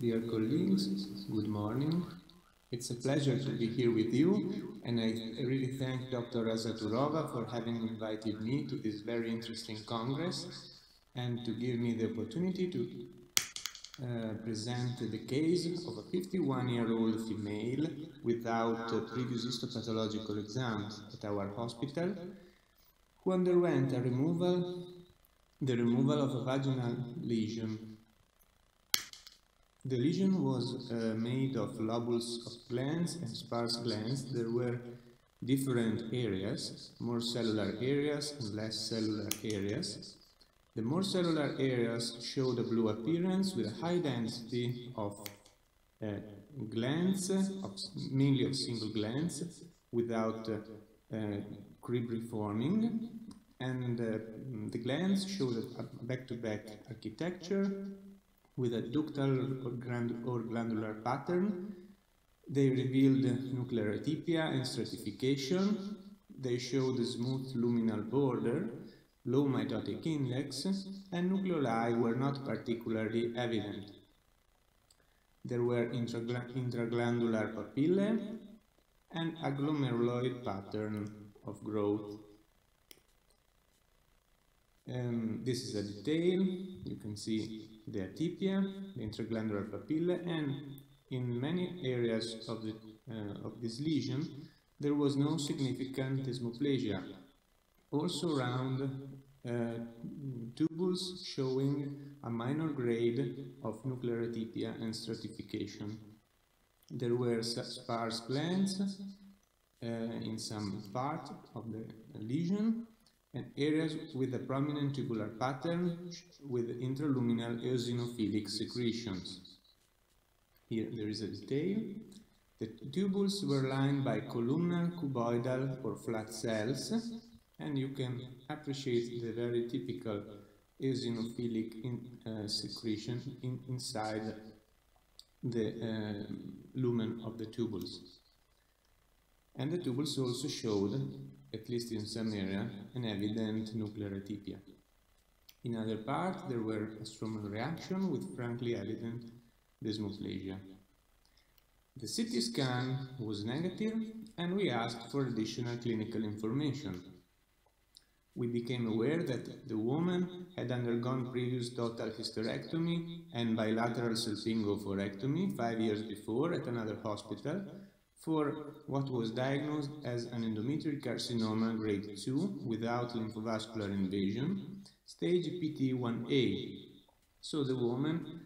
Dear colleagues, good morning. It's a pleasure to be here with you, and I really thank Dr. Razaturova for having invited me to this very interesting congress and to give me the opportunity to uh, present the case of a 51-year-old female without previous histopathological exams at our hospital who underwent a removal, the removal of a vaginal lesion the lesion was uh, made of lobules of glands and sparse glands. There were different areas, more cellular areas and less cellular areas. The more cellular areas showed a blue appearance with a high density of uh, glands, of, mainly of single glands, without uh, uh, cribriforming. forming. And uh, the glands showed a back-to-back -back architecture with a ductal or, or glandular pattern. They revealed nuclear atypia and stratification. They showed a smooth luminal border, low mitotic index, and nucleoli were not particularly evident. There were intraglandular papillae and a glomeruloid pattern of growth. Um, this is a detail. You can see the atypia, the intraglandular papilla, and in many areas of, the, uh, of this lesion, there was no significant desmoplasia. Also around uh, tubules showing a minor grade of nuclear atypia and stratification. There were sparse glands uh, in some part of the lesion, and areas with a prominent tubular pattern with intraluminal eosinophilic secretions. Here there is a detail. The tubules were lined by columnar, cuboidal or flat cells and you can appreciate the very typical eosinophilic in, uh, secretion in, inside the uh, lumen of the tubules. And the tubules also showed at least in some area, an evident nuclear atypia. In other parts, there were a stromal reaction with frankly evident desmoplasia. The CT scan was negative and we asked for additional clinical information. We became aware that the woman had undergone previous total hysterectomy and bilateral salpingo-oophorectomy five years before at another hospital for what was diagnosed as an endometrial carcinoma grade 2 without lymphovascular invasion, stage PT1A. So the woman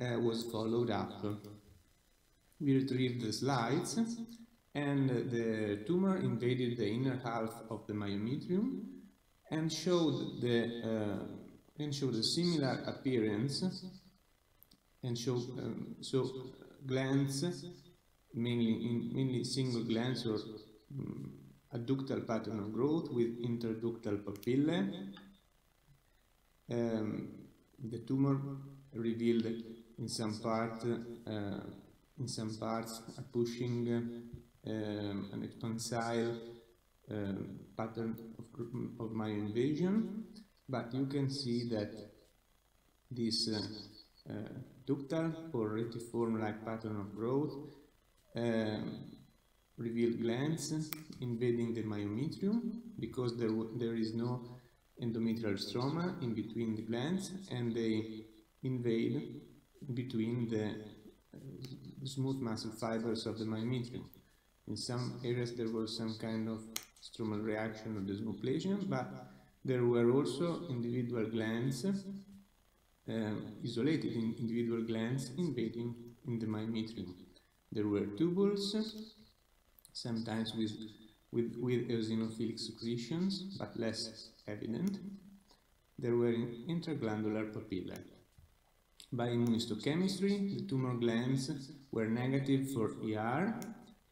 uh, was followed up. We retrieved the slides and the tumor invaded the inner half of the myometrium and showed the uh, and showed a similar appearance and showed um, so glands mainly in mainly single glands or um, adductal pattern of growth with interductal papillae. Um, the tumor revealed in some part uh, in some parts a pushing um, an expansile um, pattern of, of myoinvasion, but you can see that this uh, uh, ductal or retiform-like pattern of growth um, revealed glands invading the myometrium because there, there is no endometrial stroma in between the glands and they invade between the uh, smooth muscle fibers of the myometrium. In some areas there was some kind of stromal reaction or desmoplasia, but there were also individual glands, um, isolated in individual glands invading in the myometrium. There were tubules, sometimes with, with, with eosinophilic secretions, but less evident. There were intraglandular papillae. By immunohistochemistry, the tumor glands were negative for ER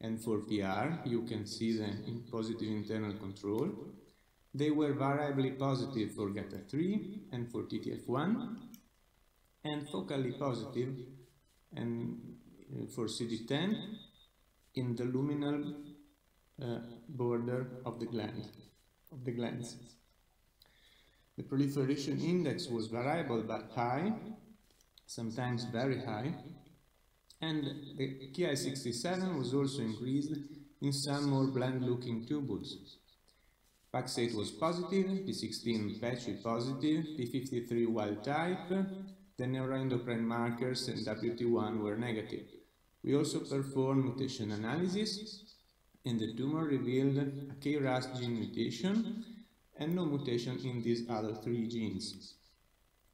and for PR. You can see the positive internal control. They were variably positive for GATA3 and for TTF1 and focally positive and for CD10 in the luminal uh, border of the gland, of the glands. The proliferation index was variable but high, sometimes very high, And the Ki67 was also increased in some more bland-looking tubules. PAX8 was positive, P16 patchy positive, P53 wild type, the neuroendocrine markers and WT1 were negative. We also performed mutation analysis and the tumor revealed a KRAS gene mutation and no mutation in these other three genes.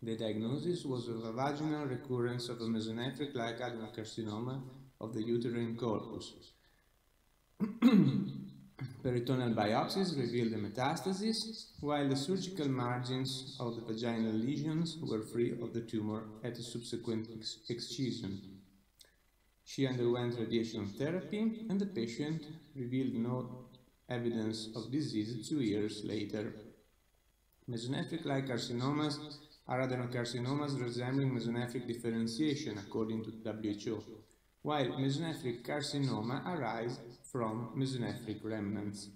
The diagnosis was of a vaginal recurrence of a mesonephric-like adenocarcinoma of the uterine corpus. Peritoneal biopsies revealed the metastasis, while the surgical margins of the vaginal lesions were free of the tumor at a subsequent ex excision. She underwent radiation therapy, and the patient revealed no evidence of disease two years later. Mesonephric-like carcinomas are adenocarcinomas resembling mesonephric differentiation according to WHO, while mesonephric carcinoma arise from mesonephric remnants.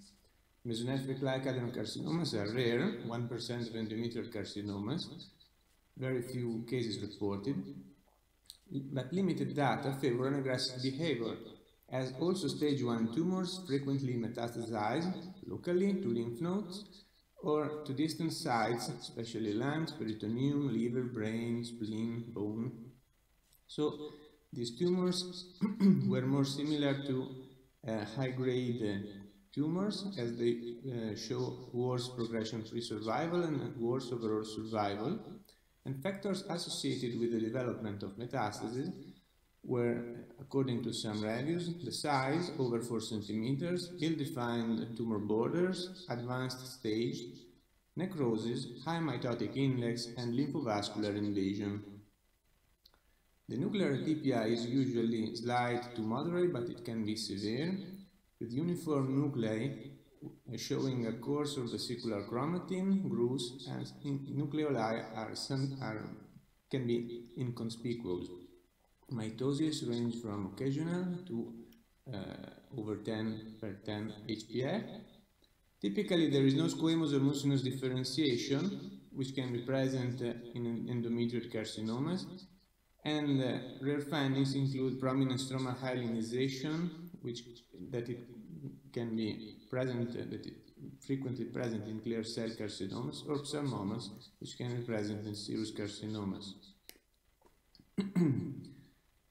Mesonephric-like adenocarcinomas are rare, 1% of endometrial carcinomas, very few cases reported, but limited data favor an aggressive behavior, as also stage 1 tumors frequently metastasize locally to lymph nodes or to distant sites, especially lungs, peritoneum, liver, brain, spleen, bone. So these tumors were more similar to uh, high-grade uh, tumors as they uh, show worse progression-free survival and worse overall survival. And factors associated with the development of metastases were, according to some reviews, the size, over 4 centimeters, ill-defined tumor borders, advanced stage, necrosis, high mitotic index, and lymphovascular invasion. The nuclear atypia is usually slight to moderate, but it can be severe, with uniform nuclei showing a coarse or vesicular chromatin, grooves, and nucleoli are, some, are, can be inconspicuous. Mitosis range from occasional to uh, over 10 per 10 HPF. Typically, there is no squamous or mucinous differentiation, which can be present uh, in endometrial carcinomas, and uh, rare findings include prominent stromal hyalinization, which that it can be present, uh, frequently present in clear cell carcinomas or psammomas, which can be present in serous carcinomas.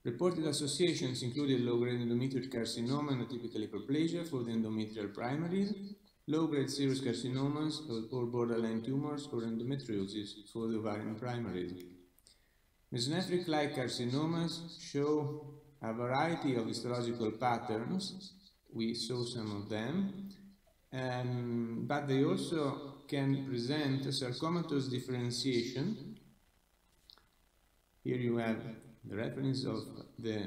Reported associations included low-grade endometrial carcinoma and atypical hyperplasia for the endometrial primaries, low-grade serous carcinomas or, or borderline tumors or endometriosis for the ovarian primaries. Mesonephric-like carcinomas show a variety of histological patterns. We saw some of them, um, but they also can present a sarcomatous differentiation. Here you have the reference of the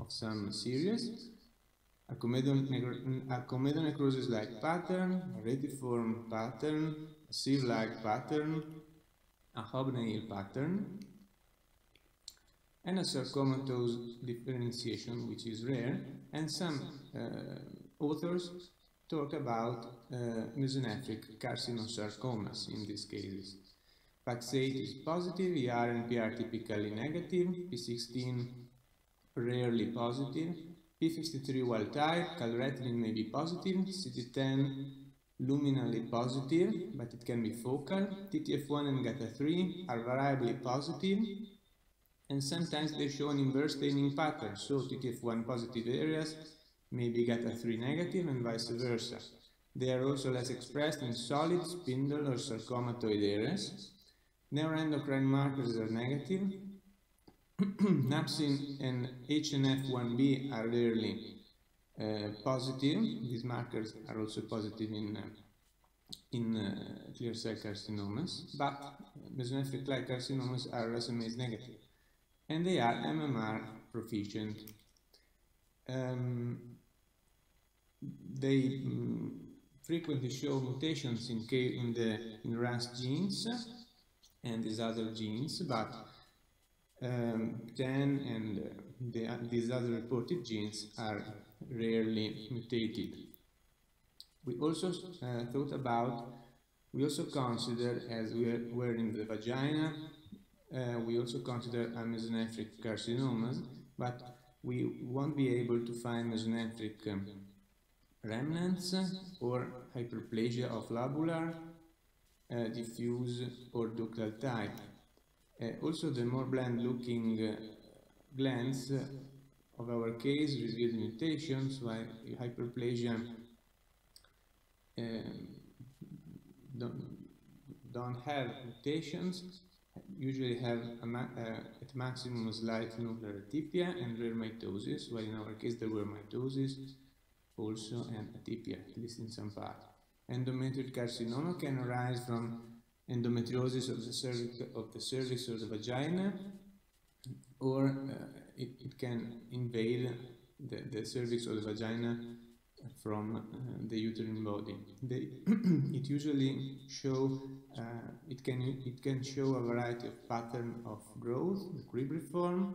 of some series, a comedonecrosis-like pattern, a retiform pattern, a sieve-like pattern, a hobnail pattern, and a sarcomatous differentiation, which is rare, and some uh, authors talk about uh, mesonephric carcinosarcomas in these cases. PAX8 is positive, ER and PR typically negative, P16 rarely positive, P53 wild type, calretinin may be positive, CD10 luminally positive, but it can be focal. TTF1 and GATA3 are variably positive, and sometimes they show an inverse staining pattern, so TTF1 positive areas may be GATA3 negative and vice versa. They are also less expressed in solid, spindle, or sarcomatoid areas. Neuroendocrine markers are negative. Napsin and HNF1B are rarely uh, positive. These markers are also positive in, uh, in uh, clear cell carcinomas, but mesonephric-like carcinomas are racemase negative, and they are MMR proficient. Um, they um, frequently show mutations in, K in the in RAS genes and these other genes, but um, PTEN and uh, the, these other reported genes are rarely mutated. We also uh, thought about, we also consider, as we were in the vagina, uh, we also consider mesonephric carcinomas, but we won't be able to find mesonephric um, remnants or hyperplasia of lobular, uh, diffuse or ductal type. Uh, also, the more bland looking uh, glands of our case revealed mutations, while hyperplasia um, don't, don't have mutations, usually have ma uh, at maximum slight nuclear atypia and rare mitosis, while in our case there were mitosis also and atypia, at least in some part. Endometrial carcinoma can arise from endometriosis of the cervix, of the cervix or the vagina, or uh, it, it, can invade the, the cervix or the vagina from uh, the uterine body. They it usually show uh, it can it can show a variety of pattern of growth, cribriform,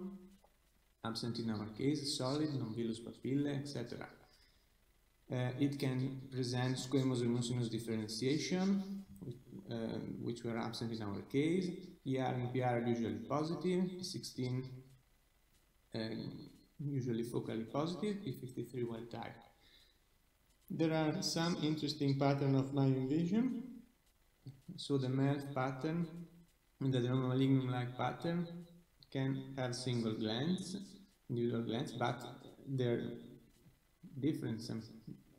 absent in our case, solid, non-villus papillae, etc. Uh, it can present squamous or mucinous differentiation, uh, which were absent in our case. ER and PR are usually positive, 16 um, usually focally positive, P53 wild type. There are some interesting pattern of myoinvasion. So the MELF pattern, the adenoma malignum-like pattern, can have single glands, individual glands, but they're different, some,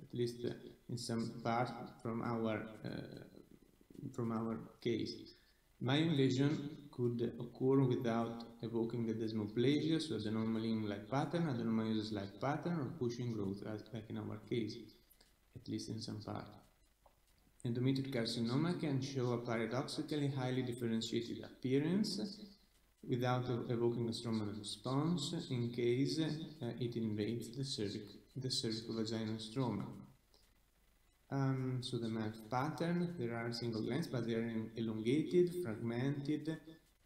at least uh, in some part from our uh, from our case. Myoinvasion could occur without evoking the desmoplasia, so the adenoma malignum-like pattern, adenomyosis-like pattern, or pushing growth, as like in our case at least in some part. Endometrial carcinoma can show a paradoxically highly differentiated appearance without evoking a stromal response in case uh, it invades the, cervic, the cervicovaginal stroma. Um, so the map pattern, there are single glands, but they are elongated, fragmented,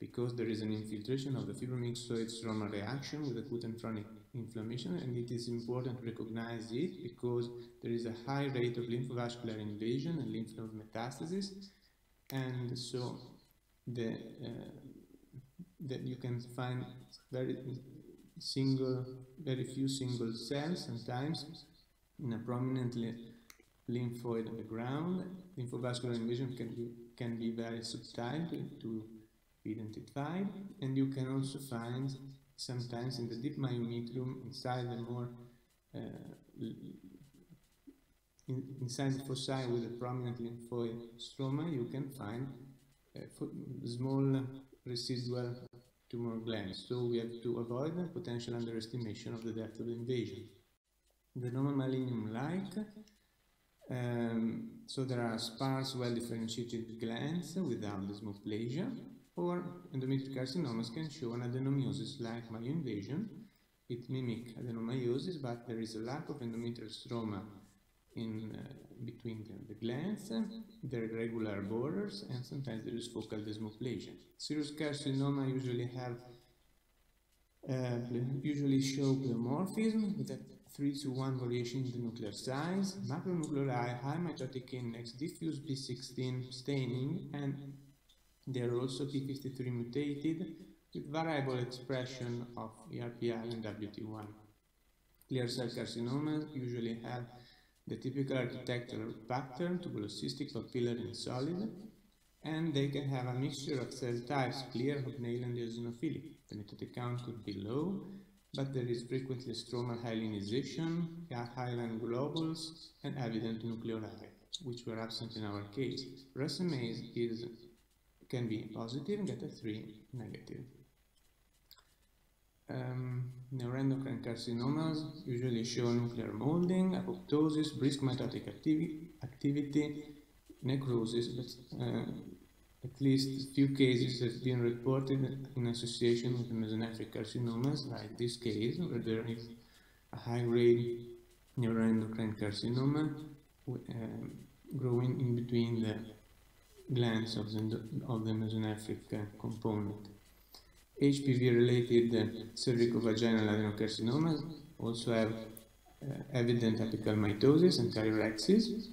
because there is an infiltration of the fibromyxoid stromal reaction with acute and chronic inflammation and it is important to recognize it because there is a high rate of lymphovascular invasion and lymph node metastasis. And so the, uh, that you can find very single very few single cells sometimes in a prominently lymphoid background lymphovascular invasion can be can be very subtle to, to identified and you can also find sometimes in the deep myometrium inside the more uh, in, inside the foci with a prominent lymphoid stroma you can find uh, small residual tumor glands. So we have to avoid the potential underestimation of the depth of the invasion. adenoma malignum like um, so there are sparse well differentiated glands without desmoplasia or endometrial carcinomas can show an adenomyosis like myoinvasion. It mimics adenomyosis, but there is a lack of endometrial stroma in uh, between the, the glands, the regular borders, and sometimes there is focal desmoplasia. Serous carcinoma usually have uh, usually show pleomorphism with a 3 to 1 variation in the nuclear size, macronucleoli, high mitotic index, diffuse P16 staining, and they are also p53 mutated with variable expression of ERPI and WT1. Clear cell carcinomas usually have the typical architectural pattern, tubulocystic, papillary, and solid, and they can have a mixture of cell types, clear, hobnail, and eosinophilic. The mitotic count could be low, but there is frequently stromal hyalinization, hyaline globules, and evident nucleoli, which were absent in our case. Racemase is can be positive and GATA3 negative. Um, neuroendocrine carcinomas usually show nuclear molding, apoptosis, brisk mitotic activi activity, necrosis, but uh, at least a few cases have been reported in association with mesonephric carcinomas, like this case, where there is a high-grade neuroendocrine carcinoma uh, growing in between the glands of the, of the mesonephric uh, component. HPV-related uh, cervicovaginal adenocarcinomas also have uh, evident apical mitosis and karyorrhexis.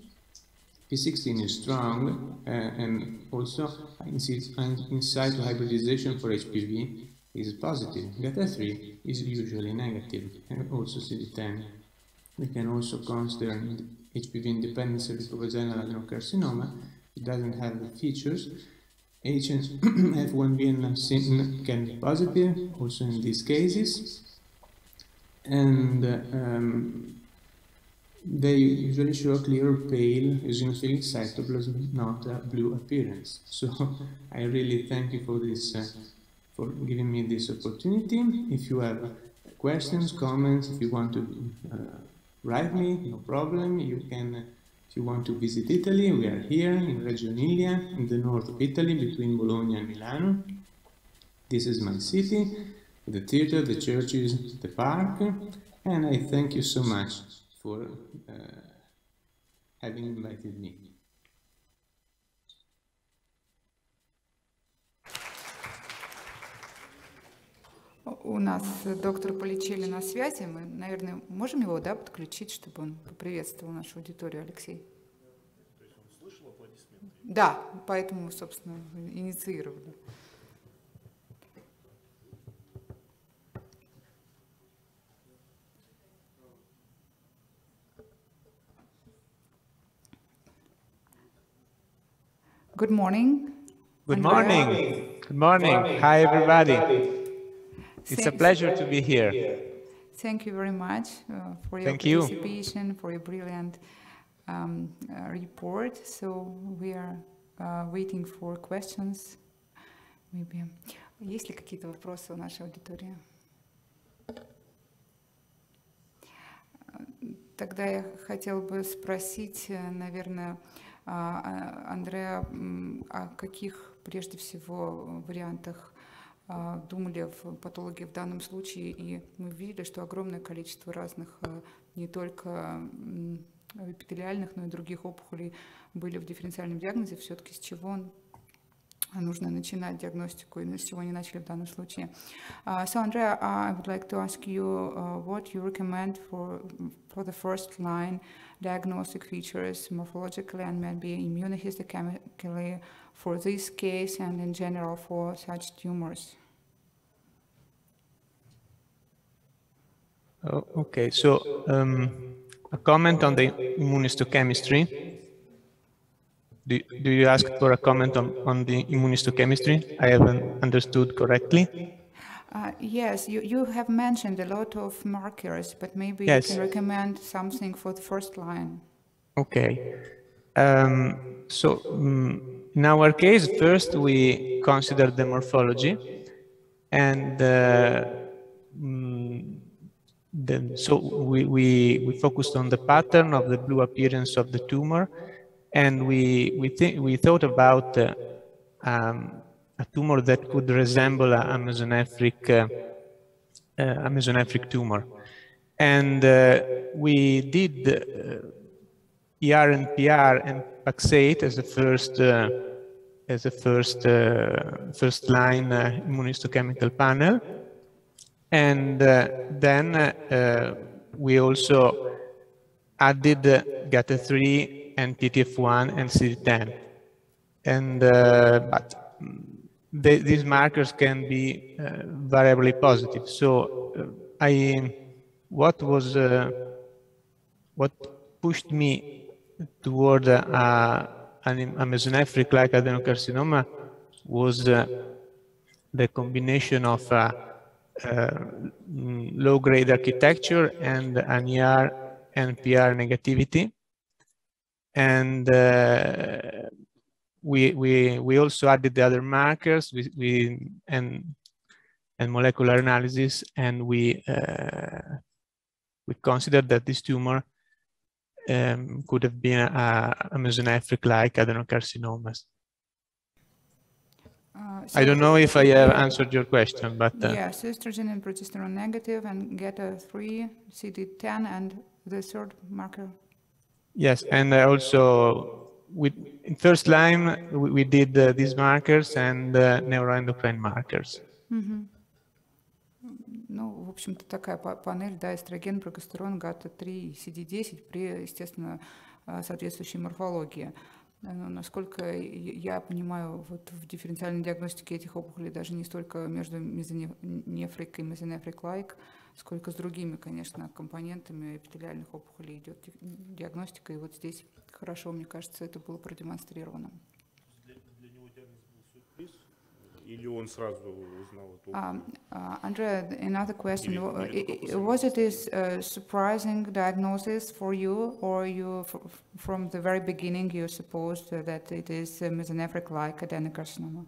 P16 is strong uh, and also in situ hybridization for HPV is positive. GATA3 is usually negative, and also CD10. We can also consider HPV independent cervicovaginal adenocarcinoma. Doesn't have the features. HNF1B and SIN can be positive, also in these cases. And um, they usually show a clear pale eosinophilic cytoplasm, not a blue appearance. So I really thank you for this, uh, for giving me this opportunity. If you have questions, comments, if you want to uh, write me, no problem. You can, if you want to visit Italy, we are here in Reggio Emilia, in the north of Italy, between Bologna and Milano. This is my city, the theater, the churches, the park, and I thank you so much for uh, having invited me. У нас доктор Поличели на связи. Мы, наверное, можем его да, подключить, чтобы он поприветствовал нашу аудиторию, Алексей? То есть он слышал аплодисменты? Да, поэтому, собственно, инициировали. Good morning. Good Andrea. morning. Good morning. Hi, everybody. It's a pleasure to be here. Thank you very much uh, for your Thank you. participation, for your brilliant um, uh, report. So we are uh, waiting for questions. Maybe. Есть ли какие-то вопросы у нашей аудитории? Тогда я хотела бы спросить, э, наверное, а, а, Андреа, о каких прежде всего вариантах а, думали в патологии в данном случае, и мы видели, что огромное количество разных а, не только эпителиальных, но и других опухолей были в дифференциальном диагнозе. Все-таки с чего нужно начинать диагностику, и с чего они начали в данном случае. Uh, so, Andrea, I would like to ask you uh, what you recommend for, for the first line diagnostic features, morphologically and maybe immunohistochemically, for this case and in general for such tumors. Oh, okay, so um, a comment on the immunohistochemistry. Do, do you ask for a comment on, on the immunohistochemistry? I haven't understood correctly. Uh, yes, you, you have mentioned a lot of markers, but maybe Yes. you can recommend something for the first line. Okay. Um, so mm, in our case, first we consider the morphology, and uh, mm, so we, we we focused on the pattern of the blue appearance of the tumor, and we we think we thought about uh, um, a tumor that could resemble a, a mesonephric uh, uh, a mesonephric tumor, and uh, we did. ER and PR and PAX8 as the first uh, as the first uh, first line uh, immunohistochemical panel, and uh, then uh, we also added uh, GATA3 and TTF1 and CD10, and but the, these markers can be variably positive. So I what was what pushed me toward uh, an, a mesonephric-like adenocarcinoma was uh, the combination of uh, uh, low-grade architecture and an ER and PR negativity. And uh, we, we, we also added the other markers we, we, and, and molecular analysis, and we, uh, we considered that this tumor um, could have been a, a mesonephric like adenocarcinomas. Uh, so I don't know uh, if I have answered your question, but uh, yes, estrogen and progesterone negative and GATA3, CD10, and the third marker. Yes, and I also we in first line we, we did uh, these markers and uh, neuroendocrine markers. Mm -hmm. Общем-то, такая па- панель, да, эстроген, прогестерон, ГАТА-3 и CD10 при, естественно, а, соответствующей морфологии. Ну, насколько я понимаю, вот в дифференциальной диагностике этих опухолей даже не столько между мезонефрик и мезонефрик-лайк, сколько с другими, конечно, компонентами эпителиальных опухолей идет диагностика. И вот здесь хорошо, мне кажется, это было продемонстрировано. или он сразу узнал эту um, uh, Andrea, another question. Was it a uh, surprising diagnosis for you, or you, from the very beginning, you supposed that it is mesonephric-like adenocarcinoma?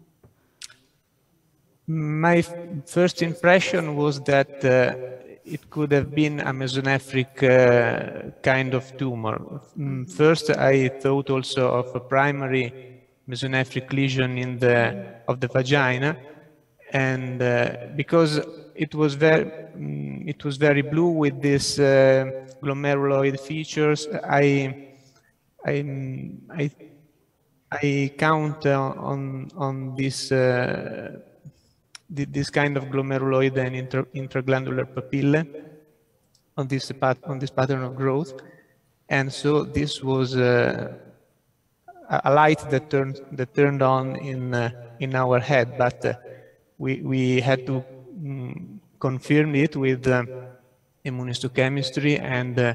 My first impression was that uh, it could have been a mesonephric uh, kind of tumor. Mm, first, I thought also of a primary mesonephric lesion in the of the vagina, and uh, because it was very um, it was very blue with these uh, glomeruloid features, I I I, I count on on this. Uh, this kind of glomeruloid and inter, intraglandular papillae on this on this pattern of growth, and so this was uh, a light that turned that turned on in uh, in our head, but uh, we we had to mm, confirm it with uh, immunohistochemistry and uh,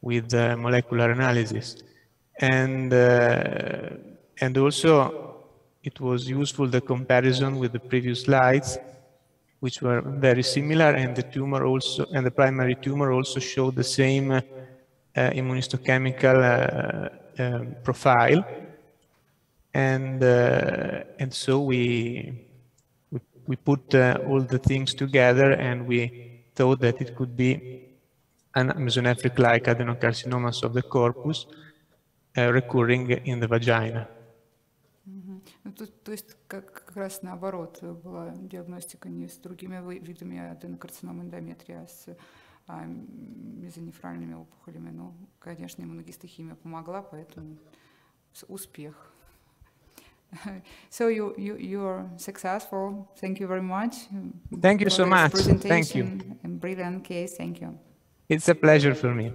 with uh, molecular analysis, and uh, and also it was useful the comparison with the previous slides, which were very similar, and the tumor also and the primary tumor also showed the same immunohistochemical um, profile and uh, and so we we, we put uh, all the things together and we thought that it could be an mesonephric-like adenocarcinomas of the corpus uh, recurring in the vagina. Ну, тут, то есть как, как раз наоборот была диагностика не с другими видами аденокарцином эндометрия, а с а, мезонефральными опухолями. Ну, конечно, иммуногистохимия помогла, поэтому успех. so you, you you're successful. Thank you very much. Thank you so much. Thank you. And brilliant case. Thank you. It's a pleasure for me.